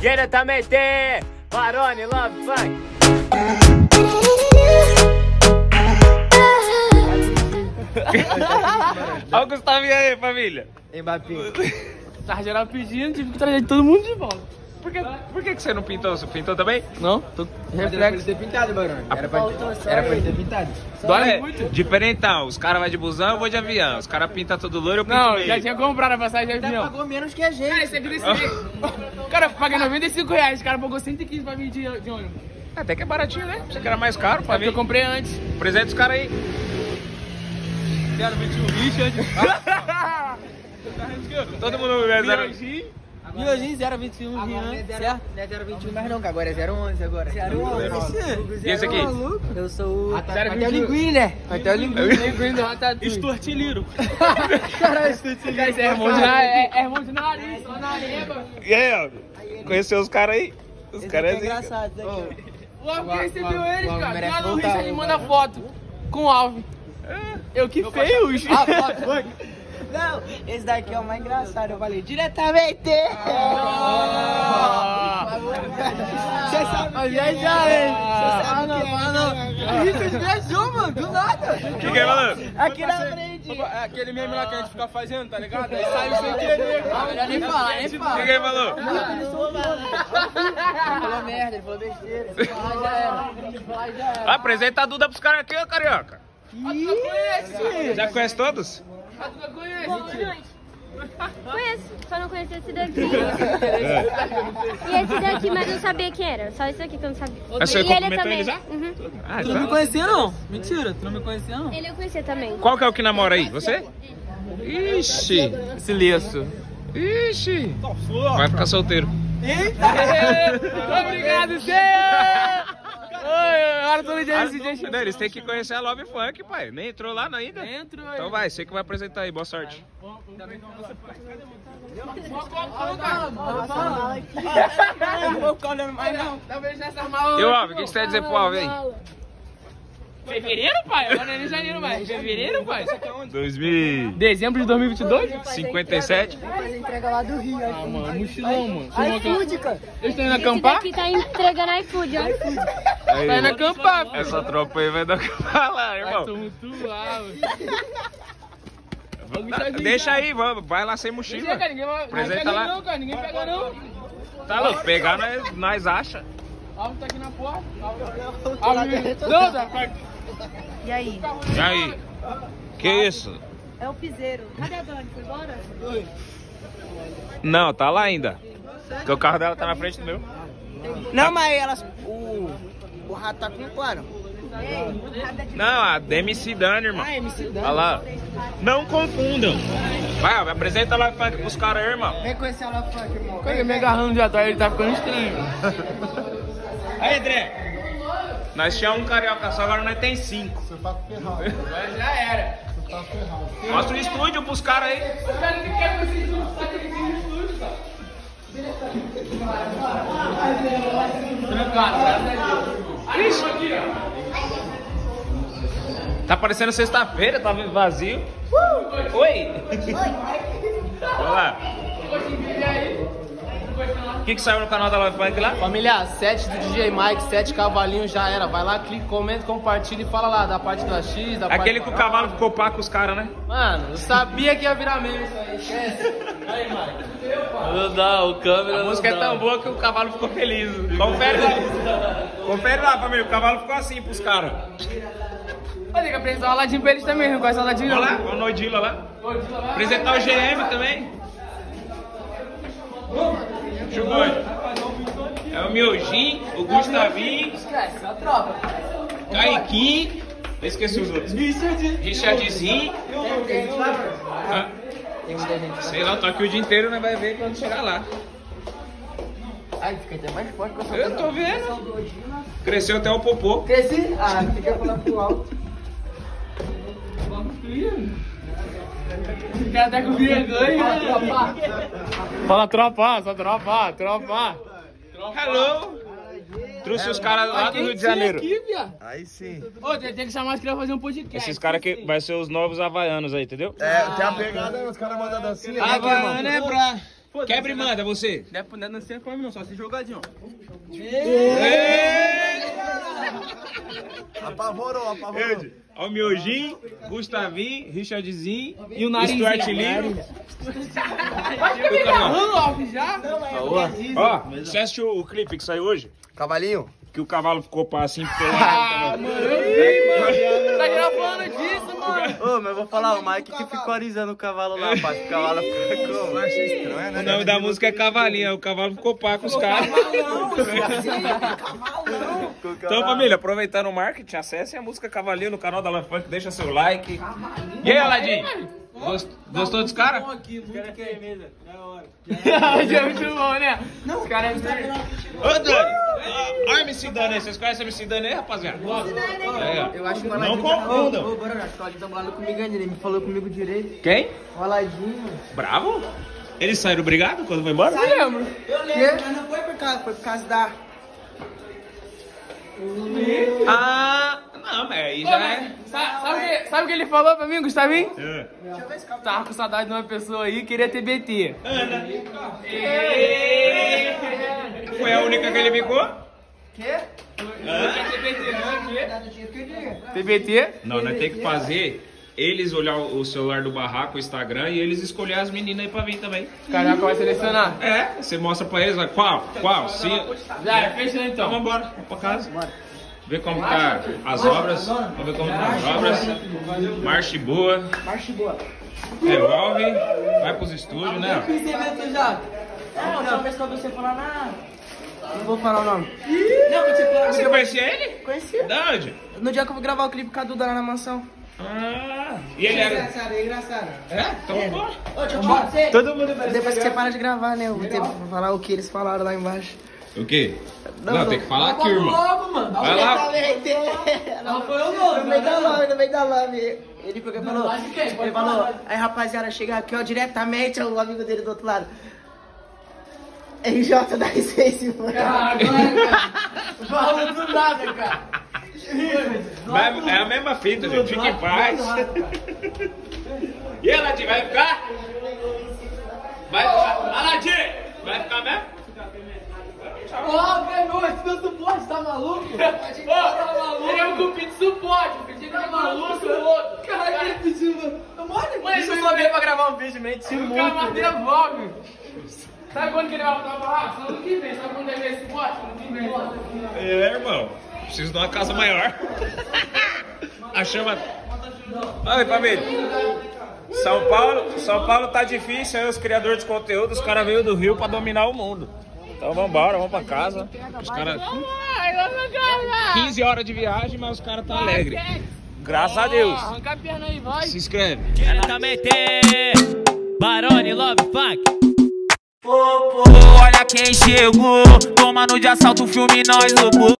Diretamente, Barone Love Funk. Olha o Gustavinho aí, família. Mbappé. Tava geral pedindo, tive que trazer todo mundo de volta. Por que, por que, que você não pintou? Você pintou também? Não, tô Mas era pra ele reflexo. ter pintado, Barone. Era pra, era pra ele ter pintado. Dói É, muito. diferentão. Os caras vão de busão, eu vou de avião. Os caras pintam todo loiro, eu pinto Não, meio. já tinha comprado a passagem de avião. pagou menos que a gente. Cara, esse aqui desse Cara, eu paguei 95 reais, o cara pagou 115 pra vir de, de ônibus. Até que é baratinho, né? Você que era mais caro pra Porque eu mim. comprei antes. Presente os caras aí. Todo mundo é zero. Miojinho 021 Agora não é Jean, 0, certo? não é 021 mais não, que agora é 011 agora. 011. E esse aqui? Eu sou o... Até o linguine, né? Até o linguine. Linguinho do Ratatouille. Estou artilheiro. Caralho, Cara, isso é irmão de na- é- é irmão de nariz, só na reba. E aí, ó? Conheceu os caras aí? Os caras é é engraçado, isso aqui, ó. O Alvin recebeu eles, cara. Lá no Richard manda foto com o Alvin. Eu que feio, bicho. Não, esse daqui é o mais engraçado. Eu falei diretamente. Você sabe Mas já, é. já, hein? Você sabe não, que é, ah, não. cara? Ih, você viajou, mano, do nada. O que que é, falando? Aqui na frente. É aquele meme lá que a gente fica fazendo, tá ligado? Aí saiu sem querer. Ah, melhor nem falar, nem O que falar. que ele falou? Ele falou merda, ele falou besteira. Falar. Falar era. Apresenta a Duda pros caras aqui, ô carioca. Conhece? Já conhece todos? A Duda conhece. Conheço, só não conhecia esse daqui. E esse daqui, mas eu não sabia quem era. Só esse aqui que eu não sabia. Você e ele também. ele já? Uhum. Ah, Tu não me então. conhecia, não? Mentira, tu não me conhecia, não? Ele eu conhecia também. Qual que é o que namora aí? Você? Ixi. Esse liço. Ixi. Vai ficar solteiro. Obrigado, senhor! Dia. Não, eles têm que conhecer a Love Funk, pai. Nem entrou lá ainda. Dentro aí. Então vai, você que vai apresentar aí, boa sorte. E o Alves, o que você tem a dizer pro Alves aí? Fevereiro, pai? Agora não é nem janeiro mais. Fevereiro, pai? 2057? Dezembro de 2022? Faz entrega lá do Rio. Ah, mano, mochilão, mano. Aí, food, cara. Eles estão indo acampar? daqui tá entregando iFood, ó. Aí, Tá indo acampar, filho. essa tropa aí vai dar falar, Vai irmão. tumultuar, Não, Deixa aí, vamos, vai lá sem mochila. ninguém vai. Não Apresenta lá. não, cara. Ninguém pega não. Tá louco, pegar nós, nós acha. Alvo tá aqui na porta. Alvo. Alvo. Não, tá. E aí? E aí? Que isso? É o piseiro. Cadê a Dani? Foi embora? Não, tá lá ainda. Porque o carro dela tá na frente do meu. Não, mas elas. O. O rato tá com claro. Não, a DMC Dani, irmão. Ah, MC Dani. Olha lá. Não confundam. Vai, vai, apresenta lá funk pros caras aí, irmão. Vem conhecer a Love Funk, irmão. Ele me agarrando de atrás, ele tá ficando estranho. Aí, André. Nós tínhamos um carioca só, agora nós tem cinco. Mas já era. Mostra o estúdio pros caras aí. O cara que quer com esse estúdio, tá aquele estúdio, cara. Trancado, graças a Deus. Ixi, aqui, ó. Tá parecendo sexta-feira, tá vazio. Oi. Olha lá. O que, que saiu no canal da Love Funk lá? Família, 7 do DJ Mike, 7 cavalinhos já era. Vai lá, clica, comenta, compartilha e fala lá da parte da X, da parte Aquele que o cavalo ficou pá com os caras, né? Mano, eu sabia que ia virar meme isso aí, esquece. Aí, Mike. Não dá, o câmera A música é tão boa que o cavalo ficou feliz. Confere lá. Confere lá, família. O cavalo ficou assim pros caras. Mas tem que apresentar o Aladim pra eles também, não conhece o Aladim Olha lá, o Noidila lá. Apresentar o GM também. Chegou. É o Miojin, o Gustavinho, Esquece, a tropa. Kaiquim. Eu esqueci os outros. Richardzinho. Ah, sei lá, eu tô aqui o dia inteiro, né? Vai ver quando chegar lá. Ai, fica até mais forte que eu sou. Eu tô vendo. Cresceu até o popô. Cresci? Ah, fica falando pro alto. O cara tá com vergonha, tropa. Fala tropa, só tropa, tropa. Hello. Trouxe os caras lá do Rio de Janeiro. Aqui. Aí sim. Ô, tem tem que chamar os crianças pra fazer um podcast. Esses caras que vai ser os novos havaianos aí, entendeu? É, tem a pegada aí, os caras mandam dancinha. Havaiano é pra... Quebra e manda, você. Não é pra não ser fome não, só se jogadinho, ó. Apavorou, apavorou. Ed, Ó o Miojinho, Gustavinho, Richardzinho E o narizinho. Stuart Lino. Mano, Alves, já? Ó, você assistiu o clipe que saiu hoje? Cavalinho? Que o cavalo ficou pá assim Ah, pelado. Tá gravando disso, mano. Ô, mas eu vou falar, o Mike que ficou arisando o cavalo lá, pai. O cavalo fica como? Achei estranho, O nome da música é Cavalinho, o cavalo ficou pá com os caras. Então, família, aproveitando o marketing, acessem a música Cavalinho no canal da Funk, deixa seu like. E aí, Aladim? Gost- Gostou dos caras? Hoje é muito bom, né? Os caras é Ô, Dani! Olha a MC Dani aí, vocês conhecem a MC Dani aí, rapaziada? É, ó. Eu acho que o Não Aladim confundam. Ô, bora, acho que o Aladim tá comigo ainda, ele me falou comigo direito. Quem? O Aladim. Bravo? Eles saíram brigados quando foi embora? Eu lembro, mas não foi por causa, foi por causa da... Ah, não, mas aí já é. Sabe, sabe, o que- sabe o que ele falou pra mim, Gustavinho? É. Tava com saudade de uma pessoa aí, queria ter BT. Ana. A única que ele ficou? Quê? TBT? Não, nós tem que fazer eles olhar o celular do barraco, o Instagram, e eles escolher as meninas aí pra vir também. Caraca, vai selecionar. É, você mostra pra eles, qual, qual, se... Já, é, fechou Então então. vambora, vamos pra casa. Ver como tá as obras, vamos ver como tá as obras. Marche boa. Marche boa. Devolve, vai pros estúdios, né? Fiz Não, só vez que você falar nada. Não vou falar o nome. Não, quando você falar... Você conhecia ele? Conheci. Da onde? No dia que eu vou gravar o clipe com a Duda lá na mansão. Ah, e ele era... engraçado, é engraçado. É? Então vambora. Ô, deixa eu falar pra você. Todo mundo vai Depois que você para de gravar, né? Eu vou ter que falar o que eles falaram lá embaixo. O quê? Não, tem que falar aqui, irmão. Logo, mano. Vai lá. Não foi o nome. No meio da live, no meio da live. Ele pegou e falou. Ele falou, aí rapaziada, chega aqui, ó, diretamente, o amigo dele do outro lado. RJ da R6, mano. Fala do nada, cara. Vai- é a mesma fita, gente. Fique em paz. E Aladim, vai ficar? Vai ficar? Aladim, vai ficar mesmo? Ó, ganhou, esse meu suporte, tá maluco? Ô, tá maluco? Ele é o cupim de suporte, o pedido é maluco, o outro. Caralho, ele pediu, mano. Mas eu só veio pra gravar um vídeo, mente o cara mais devolve. Sabe quando que ele vai voltar pra raça? Ano que vem. Sabe quando ele vem esse? Ano que vem. É, irmão. Preciso de uma casa maior. A chama. Oi, família. São Paulo, São Paulo tá difícil, aí os criadores de conteúdo, os caras veio do Rio pra dominar o mundo. Então vambora, vamos pra casa. Os caras. 15 horas de viagem, mas os caras tá alegre. Graças a Deus. Arranca a perna aí, vai. Se inscreve. Diretamente, Barone Love Funk. Olha quem chegou, tomando de assalto o filme nós roubou.